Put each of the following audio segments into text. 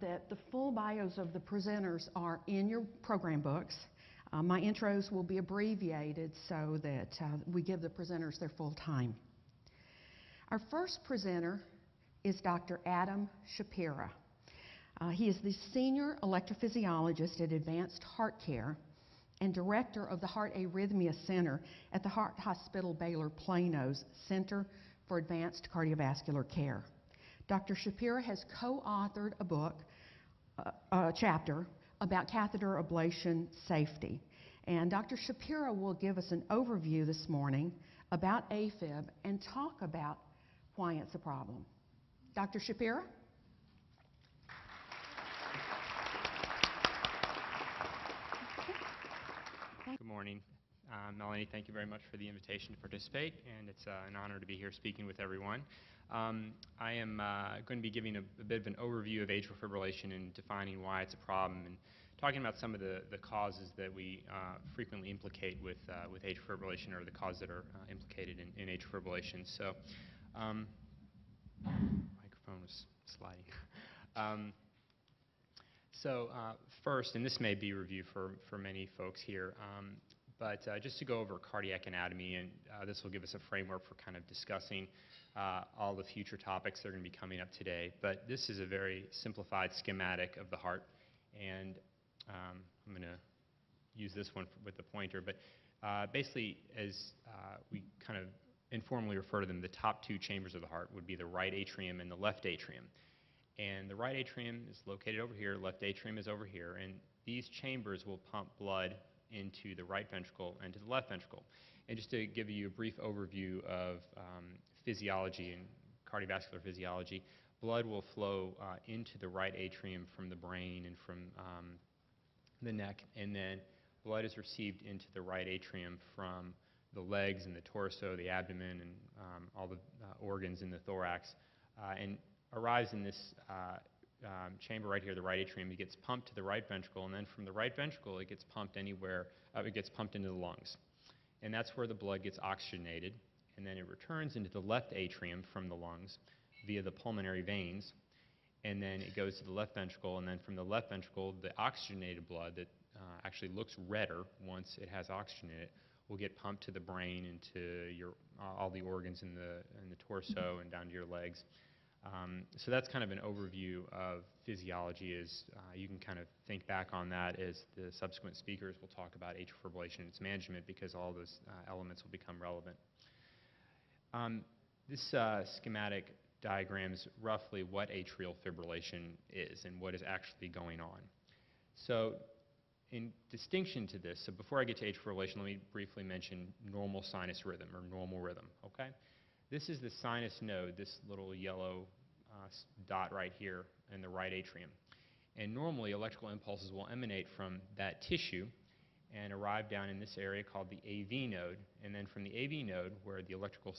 that the full bios of the presenters are in your program books. Uh, my intros will be abbreviated so that uh, we give the presenters their full time. Our first presenter is Dr. Adam Shapira. Uh, he is the senior electrophysiologist at Advanced Heart Care and director of the Heart Arrhythmia Center at the Heart Hospital Baylor Plano's Center for Advanced Cardiovascular Care. Dr. Shapira has co authored a book, uh, a chapter, about catheter ablation safety. And Dr. Shapira will give us an overview this morning about AFib and talk about why it's a problem. Dr. Shapira? Good morning. Uh, Mellanie, thank you very much for the invitation to participate, and it's uh, an honor to be here speaking with everyone. Um, I am uh, going to be giving a, a, bit of an overview of atrial fibrillation and defining why it's a problem and talking about some of the, the causes that we uh, frequently implicate with, uh, with atrial fibrillation or the causes that are uh, implicated in, in atrial fibrillation. So, um, microphone was sliding. um, so first, and this may be review for, for many folks here, um, but uh, just to go over cardiac anatomy, and uh, this will give us a framework for kind of discussing uh, all the future topics that are going to be coming up today. But this is a very simplified schematic of the heart, and um, I'm going to use this one with the pointer. But uh, basically, as uh, we kind of informally refer to them, the top two chambers of the heart would be the right atrium and the left atrium. And the right atrium is located over here, left atrium is over here, and these chambers will pump blood into the right ventricle and to the left ventricle. And just to give you a brief overview of um, physiology and cardiovascular physiology, blood will flow uh, into the right atrium from the brain and from um, the neck, and then blood is received into the right atrium from the legs and the torso, the abdomen, and um, all the uh, organs in the thorax, uh, and arrives in this uh, um, chamber right here, the right atrium. It gets pumped to the right ventricle, and then from the right ventricle, it gets pumped anywhere. Uh, it gets pumped into the lungs, and that's where the blood gets oxygenated, and then it returns into the left atrium from the lungs via the pulmonary veins, and then it goes to the left ventricle, and then from the left ventricle, the oxygenated blood that uh, actually looks redder once it has oxygen in it will get pumped to the brain and to your, uh, all the organs in the, in the torso and down to your legs. Um, so that's kind of an overview of physiology. Is uh, you can kind of think back on that as the subsequent speakers will talk about atrial fibrillation and its management because all those uh, elements will become relevant. Um, this uh, schematic diagrams roughly what atrial fibrillation is and what is actually going on. So in distinction to this, so before I get to atrial fibrillation, let me briefly mention normal sinus rhythm or normal rhythm, okay? This is the sinus node, this little yellow uh, dot right here in the right atrium. And normally electrical impulses will emanate from that tissue and arrive down in this area called the AV node. And then from the AV node, where the electrical,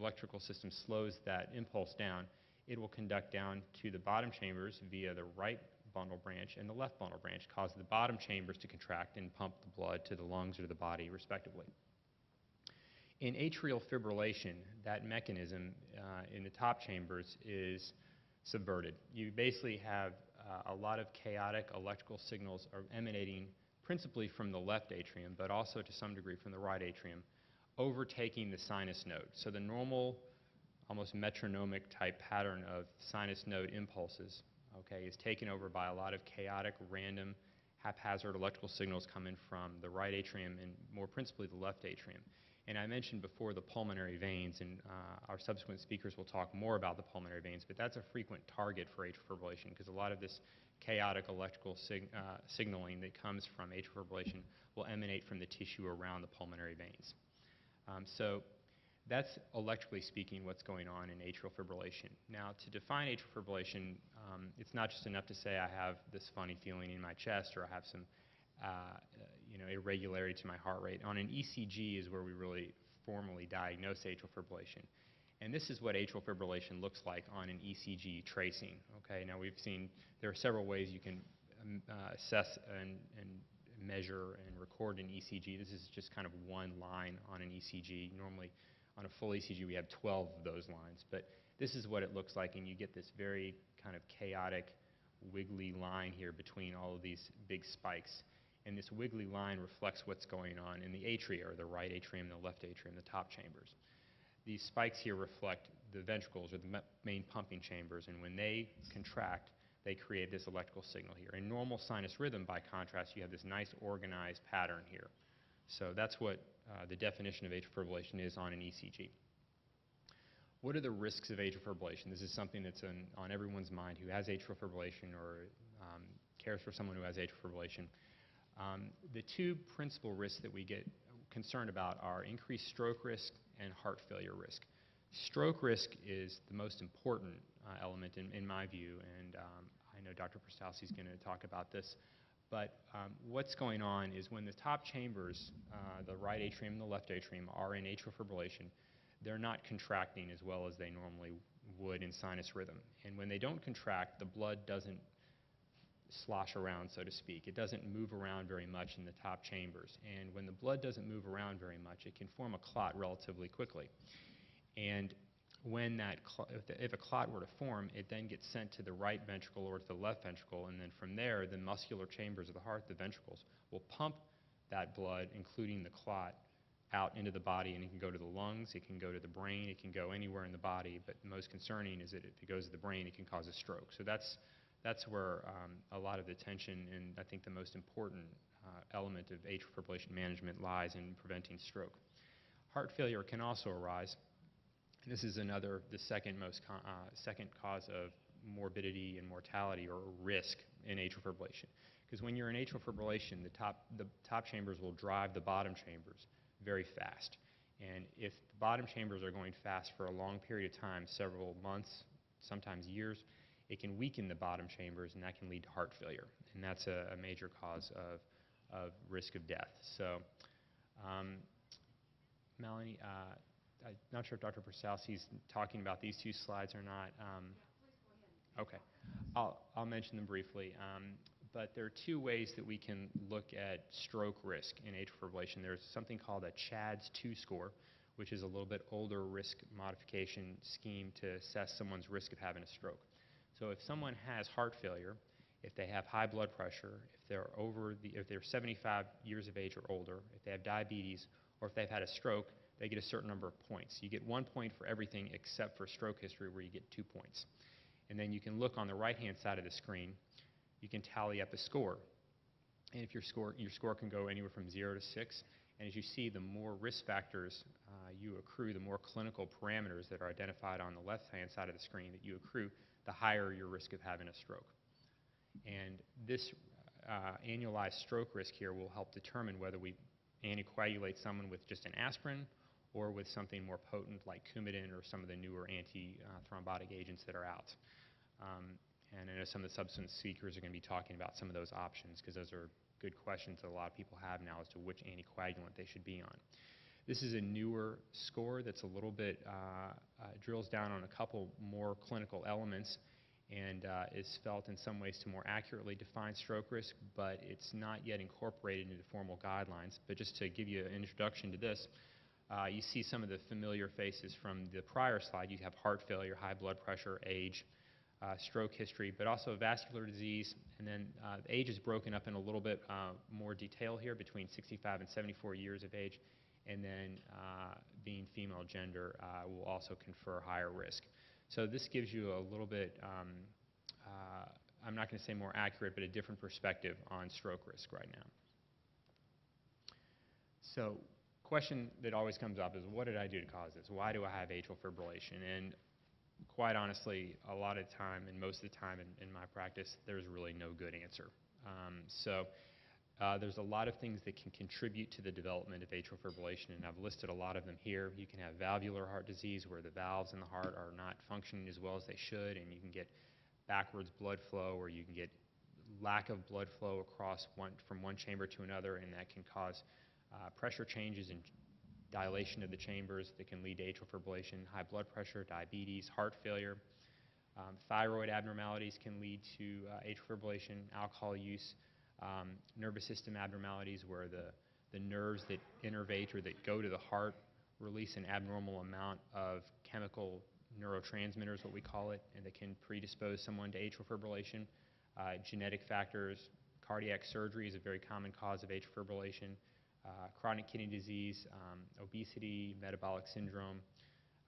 electrical system slows that impulse down, it will conduct down to the bottom chambers via the right bundle branch and the left bundle branch, cause the bottom chambers to contract and pump the blood to the lungs or the body, respectively. In atrial fibrillation, that mechanism uh, in the top chambers is subverted. You basically have uh, a lot of chaotic electrical signals are emanating principally from the left atrium, but also to some degree from the right atrium, overtaking the sinus node. So the normal, almost metronomic type pattern of sinus node impulses okay, is taken over by a lot of chaotic, random, haphazard electrical signals coming from the right atrium and more principally the left atrium. And I mentioned before the pulmonary veins, and uh, our subsequent speakers will talk more about the pulmonary veins, but that's a frequent target for atrial fibrillation because a lot of this chaotic electrical sig uh, signaling that comes from atrial fibrillation will emanate from the tissue around the pulmonary veins. Um, so that's electrically speaking what's going on in atrial fibrillation. Now, to define atrial fibrillation, um, it's not just enough to say I have this funny feeling in my chest or I have some uh, you know, irregularity to my heart rate. On an ECG is where we really formally diagnose atrial fibrillation. And this is what atrial fibrillation looks like on an ECG tracing. Okay, now we've seen there are several ways you can um, uh, assess and, and, measure and record an ECG. This is just kind of one line on an ECG. Normally, on a full ECG, we have 12 of those lines. But this is what it looks like, and you get this very kind of chaotic, wiggly line here between all of these big spikes. And this wiggly line reflects what's going on in the atria, or the right atrium, the left atrium, the top chambers. These spikes here reflect the ventricles, or the main pumping chambers, and when they contract, they create this electrical signal here. In normal sinus rhythm, by contrast, you have this nice organized pattern here. So that's what uh, the definition of atrial fibrillation is on an ECG. What are the risks of atrial fibrillation? This is something that's on, on everyone's mind who has atrial fibrillation or um, cares for someone who has atrial fibrillation. Um, the two principal risks that we get concerned about are increased stroke risk and heart failure risk. Stroke risk is the most important uh, element in, in, my view, and um, I know Dr. Prystowsky is going to talk about this. But um, what's going on is when the top chambers, uh, the right atrium and the left atrium, are in atrial fibrillation, they're not contracting as well as they normally would in sinus rhythm. And when they don't contract, the blood doesn't slosh around, so to speak. It doesn't move around very much in the top chambers. And when the blood doesn't move around very much, it can form a clot relatively quickly. And when that if, a clot were to form, it then gets sent to the right ventricle or to the left ventricle, and then from there, the muscular chambers of the heart, the ventricles, will pump that blood, including the clot, out into the body, and it can go to the lungs, it can go to the brain, it can go anywhere in the body. But most concerning is that if it goes to the brain, it can cause a stroke. So that's that's where um, a lot of the tension and I think the most important uh, element of atrial fibrillation management lies in preventing stroke. Heart failure can also arise this is another, the second most, uh, second cause of morbidity and mortality or risk in atrial fibrillation. Because when you're in atrial fibrillation, the top, the top chambers will drive the bottom chambers very fast. And if the bottom chambers are going fast for a long period of time, several months, sometimes years, it can weaken the bottom chambers and that can lead to heart failure. And that's a, a major cause of, of risk of death. So, um, Mellanie, uh, I'm not sure if Dr. is talking about these two slides or not. Um, okay. I'll, I'll mention them briefly. Um, but there are two ways that we can look at stroke risk in atrial fibrillation. There's something called a CHADS 2 score, which is a little bit older risk modification scheme to assess someone's risk of having a stroke. So if someone has heart failure, if they have high blood pressure, if they're over the, if they're 75 years of age or older, if they have diabetes, or if they've had a stroke, they get a certain number of points. You get one point for everything except for stroke history, where you get two points. And then you can look on the right-hand side of the screen. You can tally up a score. And if your score, your score can go anywhere from zero to six. And as you see, the more risk factors uh, you accrue, the more clinical parameters that are identified on the left-hand side of the screen that you accrue, the higher your risk of having a stroke. And this uh, annualized stroke risk here will help determine whether we anticoagulate someone with just an aspirin or with something more potent like Coumadin or some of the newer anti-thrombotic agents that are out. Um, and I know some of the substance seekers are going to be talking about some of those options because those are good questions that a lot of people have now as to which anticoagulant they should be on. This is a newer score that's a little bit, uh, uh, drills down on a couple more clinical elements and uh, is felt in some ways to more accurately define stroke risk, but it's not yet incorporated into the formal guidelines. But just to give you an introduction to this, uh, you see some of the familiar faces from the prior slide. You have heart failure, high blood pressure, age, uh, stroke history, but also vascular disease. And then uh, age is broken up in a little bit more detail here between 65 and 74 years of age. And then uh, being female gender uh, will also confer higher risk. So this gives you a little bit, um, I'm not going to say more accurate, but a different perspective on stroke risk right now. So question that always comes up is what did I do to cause this? Why do I have atrial fibrillation? And quite honestly, a lot of time, and most of the time in, in my practice, there's really no good answer. Um, so uh, there's a lot of things that can contribute to the development of atrial fibrillation, and I've listed a lot of them here. You can have valvular heart disease where the valves in the heart are not functioning as well as they should, and you can get backwards blood flow, or you can get lack of blood flow across one, from one chamber to another, and that can cause uh, pressure changes and dilation of the chambers that can lead to atrial fibrillation, high blood pressure, diabetes, heart failure. Um, thyroid abnormalities can lead to uh, atrial fibrillation, alcohol use, um, nervous system abnormalities where the, the nerves that innervate or that go to the heart release an abnormal amount of chemical neurotransmitters, what we call it, and that can predispose someone to atrial fibrillation. Uh, genetic factors, cardiac surgery is a very common cause of atrial fibrillation, uh, chronic kidney disease, um, obesity, metabolic syndrome,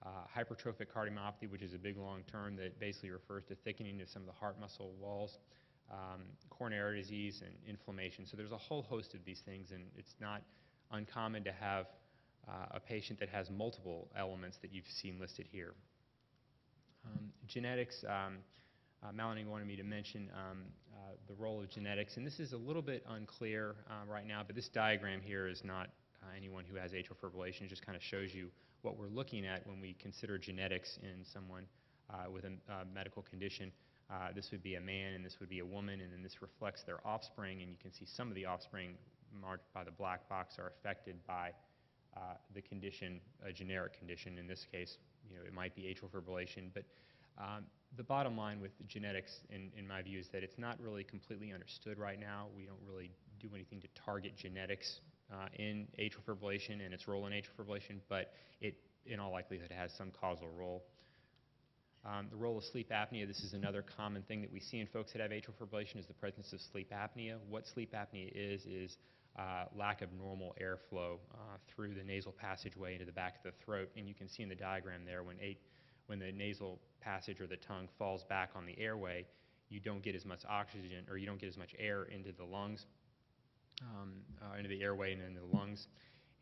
uh, hypertrophic cardiomyopathy, which is a big long term that basically refers to thickening of some of the heart muscle walls, um, coronary disease, and inflammation. So there's a whole host of these things, and it's not uncommon to have uh, a patient that has multiple elements that you've seen listed here. Um, genetics, um, uh, Mellanie wanted me to mention um, uh, the role of genetics, and this is a little bit unclear uh, right now, but this diagram here is not uh, anyone who has atrial fibrillation. It just kind of shows you what we're looking at when we consider genetics in someone uh, with a medical condition. Uh, this would be a man and this would be a woman, and then this reflects their offspring, and you can see some of the offspring marked by the black box are affected by uh, the condition, a generic condition. In this case, you know, it might be atrial fibrillation, but um, the bottom line with genetics, in, in my view, is that it's not really completely understood right now. We don't really do anything to target genetics uh, in atrial fibrillation and its role in atrial fibrillation, but it, in all likelihood, has some causal role. Um, the role of sleep apnea, this is another common thing that we see in folks that have atrial fibrillation is the presence of sleep apnea. What sleep apnea is, is uh, lack of normal airflow uh, through the nasal passageway into the back of the throat. And you can see in the diagram there when, eight, when the nasal passage or the tongue falls back on the airway, you don't get as much oxygen or you don't get as much air into the lungs, um, uh, into the airway and into the lungs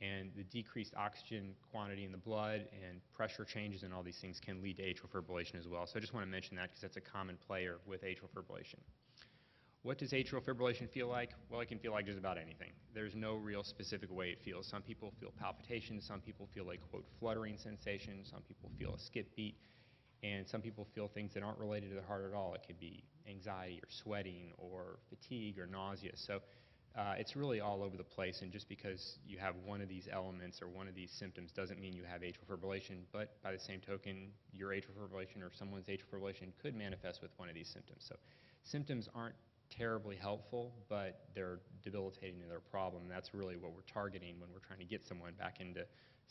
and the decreased oxygen quantity in the blood and pressure changes and all these things can lead to atrial fibrillation as well. So I just want to mention that because that's a common player with atrial fibrillation. What does atrial fibrillation feel like? Well, it can feel like just about anything. There's no real specific way it feels. Some people feel palpitations, some people feel like, quote, fluttering sensations, some people feel a skip beat, and some people feel things that aren't related to the heart at all. It could be anxiety or sweating or fatigue or nausea. So uh, it's really all over the place, and just because you have one of these elements or one of these symptoms doesn't mean you have atrial fibrillation, but by the same token, your atrial fibrillation or someone's atrial fibrillation could manifest with one of these symptoms. So symptoms aren't terribly helpful, but they're debilitating to their problem. That's really what we're targeting when we're trying to get someone back into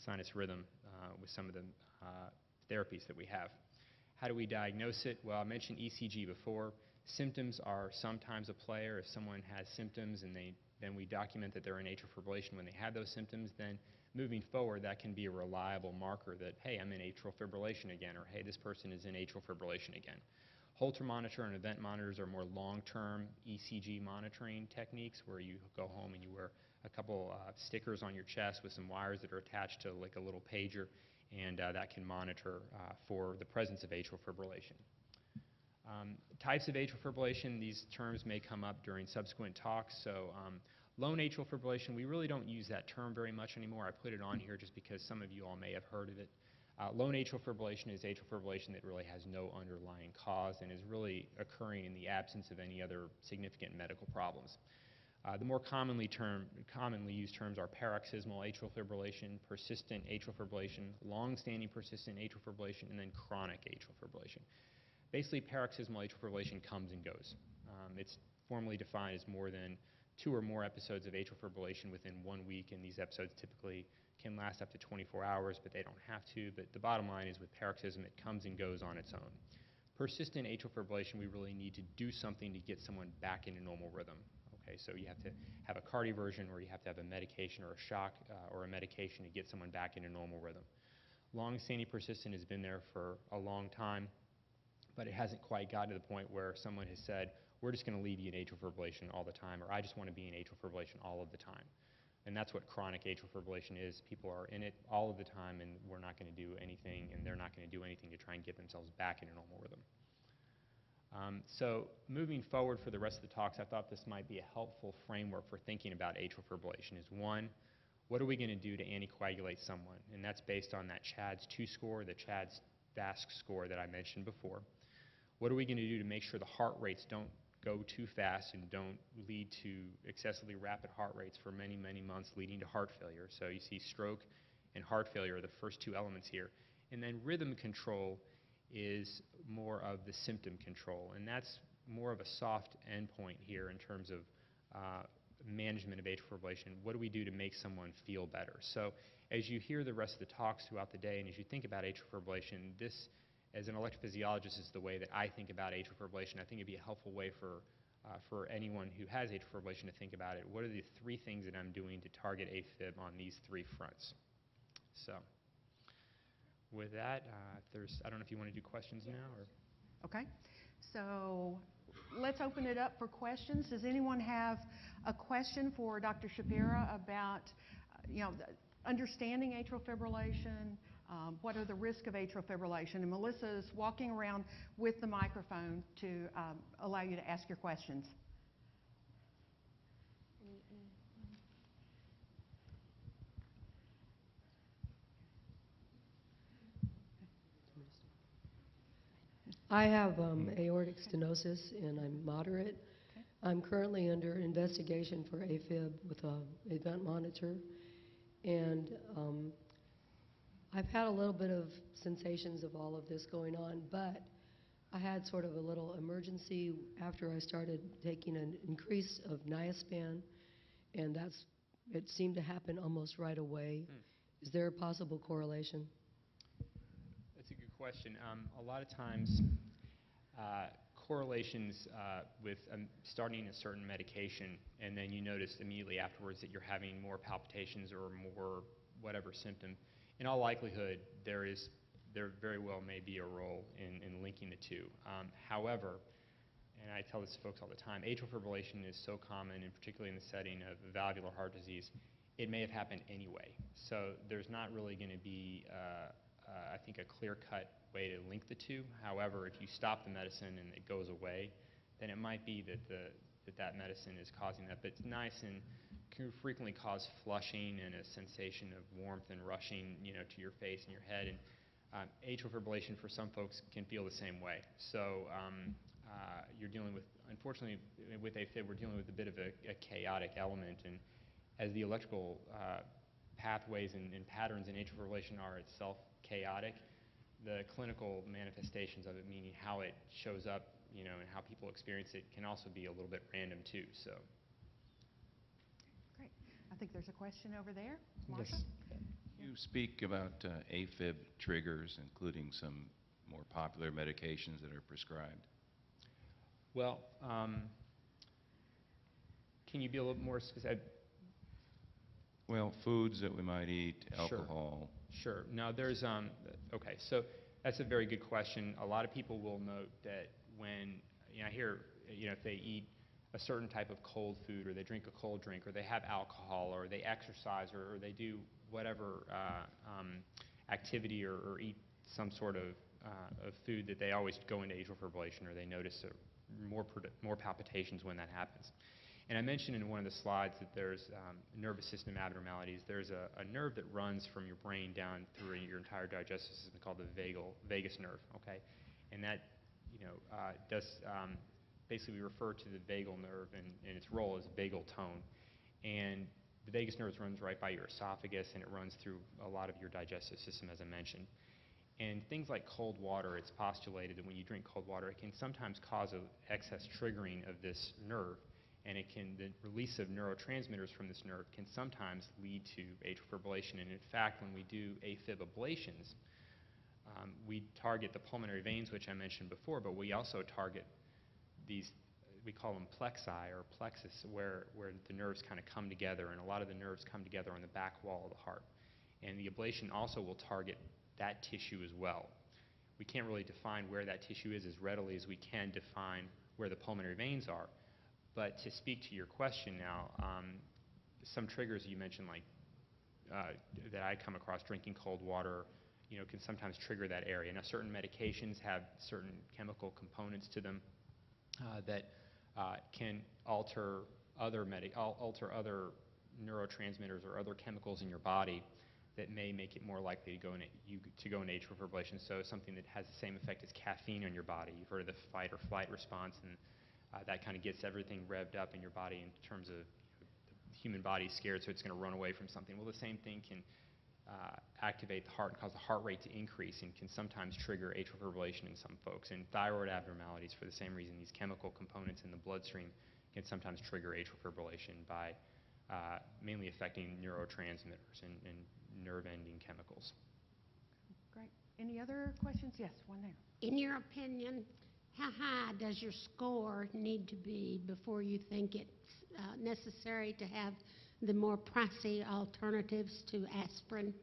sinus rhythm uh, with some of the uh, therapies that we have. How do we diagnose it? Well, I mentioned ECG before. Symptoms are sometimes a player. If someone has symptoms and they, then we document that they're in atrial fibrillation when they have those symptoms, then moving forward, that can be a reliable marker that, hey, I'm in atrial fibrillation again, or hey, this person is in atrial fibrillation again. Holter monitor and event monitors are more long-term ECG monitoring techniques where you go home and you wear a couple uh, stickers on your chest with some wires that are attached to like a little pager, and uh, that can monitor uh, for the presence of atrial fibrillation. Um, types of atrial fibrillation, these terms may come up during subsequent talks. So um, lone atrial fibrillation, we really don't use that term very much anymore. I put it on here just because some of you all may have heard of it. Uh, lone atrial fibrillation is atrial fibrillation that really has no underlying cause and is really occurring in the absence of any other significant medical problems. Uh, the more commonly, term, commonly used terms are paroxysmal atrial fibrillation, persistent atrial fibrillation, long-standing persistent atrial fibrillation, and then chronic atrial fibrillation. Basically, paroxysmal atrial fibrillation comes and goes. Um, it's formally defined as more than two or more episodes of atrial fibrillation within one week, and these episodes typically can last up to 24 hours, but they don't have to. But the bottom line is with paroxysm, it comes and goes on its own. Persistent atrial fibrillation, we really need to do something to get someone back into normal rhythm. Okay, so you have to have a cardioversion or you have to have a medication or a shock uh, or a medication to get someone back into normal rhythm. Long-standing persistent has been there for a long time but it hasn't quite gotten to the point where someone has said, we're just going to leave you in atrial fibrillation all the time, or I just want to be in atrial fibrillation all of the time. And that's what chronic atrial fibrillation is. People are in it all of the time, and we're not going to do anything, and they're not going to do anything to try and get themselves back into normal rhythm. Um, so moving forward for the rest of the talks, I thought this might be a helpful framework for thinking about atrial fibrillation is one, what are we going to do to anticoagulate someone? And that's based on that CHADS 2 score, the CHADS VASC score that I mentioned before. What are we going to do to make sure the heart rates don't go too fast and don't lead to excessively rapid heart rates for many, many months, leading to heart failure? So you see stroke and heart failure are the first two elements here. And then rhythm control is more of the symptom control, and that's more of a soft endpoint here in terms of uh, management of atrial fibrillation. What do we do to make someone feel better? So as you hear the rest of the talks throughout the day, and as you think about atrial fibrillation, this as an electrophysiologist is the way that I think about atrial fibrillation. I think it'd be a helpful way for uh, for anyone who has atrial fibrillation to think about it. What are the three things that I'm doing to target AFib on these three fronts? So, with that, uh, there's I don't know if you want to do questions now or. Okay, so let's open it up for questions. Does anyone have a question for Dr. Shapira about, uh, you know, understanding atrial fibrillation? Um, what are the risks of atrial fibrillation? And Melissa is walking around with the microphone to um, allow you to ask your questions. I have um, aortic stenosis and I'm moderate. Okay. I'm currently under investigation for AFib with a event monitor. And um, I've had a little bit of sensations of all of this going on, but I had sort of a little emergency after I started taking an increase of niaspan, and that's it seemed to happen almost right away. Hmm. Is there a possible correlation? That's a good question. Um, a lot of times, uh, correlations uh, with um, starting a certain medication, and then you notice immediately afterwards that you're having more palpitations or more whatever symptom. In all likelihood, there is there very well may be a role in, in linking the two. Um, however, and I tell this to folks all the time, atrial fibrillation is so common, and particularly in the setting of valvular heart disease, it may have happened anyway. So there's not really going to be, uh, uh, I think, a clear-cut way to link the two. However, if you stop the medicine and it goes away, then it might be that the, that, that medicine is causing that. But it's niacin can frequently cause flushing and a sensation of warmth and rushing, you know, to your face and your head. And um, atrial fibrillation for some folks can feel the same way. So um, uh, you're dealing with, unfortunately, with AFib, we're dealing with a bit of a, a chaotic element. And as the electrical uh, pathways and, and patterns in atrial fibrillation are itself chaotic, the clinical manifestations of it, meaning how it shows up, you know, and how people experience it, can also be a little bit random too. So. Great. I think there's a question over there. Marsha? Yes. You speak about uh, AFib triggers, including some more popular medications that are prescribed. Well, um, can you be a little more specific? Well, foods that we might eat, Sure. alcohol. Sure. Now, there's, um, okay, so that's a very good question. A lot of people will note that when, you know, I hear, you know, if they eat a certain type of cold food or they drink a cold drink or they have alcohol or they exercise or, or they do whatever uh, um, activity or, or eat some sort of, uh, of food that they always go into atrial fibrillation or they notice more, more palpitations when that happens. And I mentioned in one of the slides that there's um, nervous system abnormalities. There's a, a nerve that runs from your brain down through your entire digestive system called the vagal, vagus nerve, okay? And that, you know, uh, does um, basically we refer to the vagal nerve and, and its role as vagal tone. And the vagus nerve runs right by your esophagus and it runs through a lot of your digestive system, as I mentioned. And things like cold water, it's postulated that when you drink cold water, it can sometimes cause an excess triggering of this nerve and it can the release of neurotransmitters from this nerve can sometimes lead to atrial fibrillation. And in fact, when we do AFib ablations, um, we target the pulmonary veins, which I mentioned before, but we also target these we call them plexi or plexus, where, where the nerves kind of come together, and a lot of the nerves come together on the back wall of the heart. And the ablation also will target that tissue as well. We can't really define where that tissue is as readily as we can define where the pulmonary veins are. But to speak to your question now, um, some triggers you mentioned, like uh, that I come across, drinking cold water, you know, can sometimes trigger that area. Now, certain medications have certain chemical components to them that uh, can alter other medi- alter other neurotransmitters or other chemicals in your body that may make it more likely to go in you to go into atrial fibrillation. So something that has the same effect as caffeine on your body. You've heard of the fight or flight response, and uh, that kind of gets everything revved up in your body in terms of you know, the human body scared, so it's going to run away from something. Well, the same thing can uh, activate the heart and cause the heart rate to increase and can sometimes trigger atrial fibrillation in some folks. And thyroid abnormalities, for the same reason, these chemical components in the bloodstream can sometimes trigger atrial fibrillation by uh, mainly affecting neurotransmitters and, and nerve-ending chemicals. Great. Any other questions? Yes, one there. In your opinion, how high does your score need to be before you think it's uh, necessary to have the more pricey alternatives to aspirin?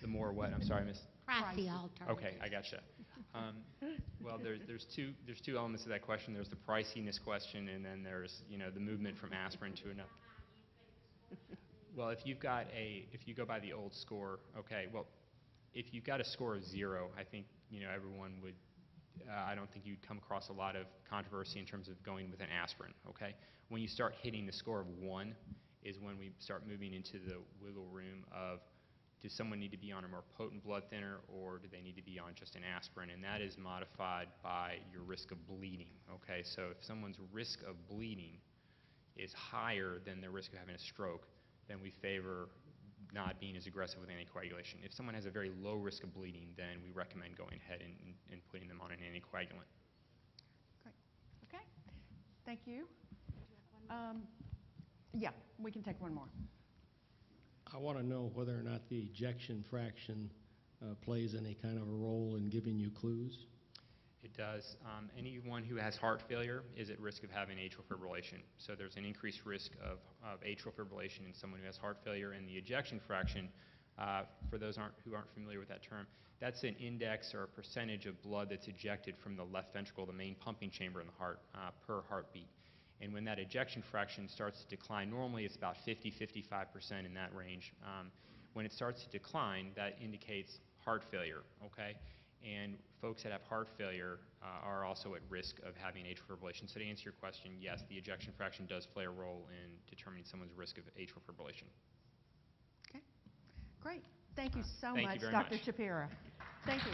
The more what, I'm sorry, Miss? Pricey Pricey. alternatives. Okay, I gotcha. Um, Well, there's, there's two, there's two elements to that question. There's the priciness question, and then there's, you know, the movement from aspirin to another. Well, if you've got a, if you go by the old score, okay, well, if you've got a score of zero, I think, you know, everyone would, uh, I don't think you'd come across a lot of controversy in terms of going with an aspirin, okay? When you start hitting the score of one is when we start moving into the wiggle room of, does someone need to be on a more potent blood thinner or do they need to be on just an aspirin? And that is modified by your risk of bleeding, okay? So if someone's risk of bleeding is higher than their risk of having a stroke, then we favor not being as aggressive with anticoagulation. If someone has a very low risk of bleeding, then we recommend going ahead and, and- putting them on an anticoagulant. Great. Okay, thank you. Um, Yeah, we can take one more. I want to know whether or not the ejection fraction uh, plays any kind of a role in giving you clues. It does. Um, anyone who has heart failure is at risk of having atrial fibrillation. So there's an increased risk of, of atrial fibrillation in someone who has heart failure. And the ejection fraction, uh, for those aren't, who aren't familiar with that term, that's an index or a percentage of blood that's ejected from the left ventricle, the main pumping chamber in the heart, uh, per heartbeat. And when that ejection fraction starts to decline, normally it's about 50, 55% in that range. Um, when it starts to decline, that indicates heart failure, okay? And folks that have heart failure uh, are also at risk of having atrial fibrillation. So to answer your question, yes, the ejection fraction does play a role in determining someone's risk of atrial fibrillation. Okay, great. Thank you Uh, so thank much, very Dr. much. Shapira. Thank you.